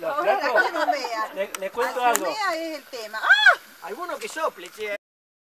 Los le, le cuento algo. es el tema. ¡Ah! Alguno que sople, che.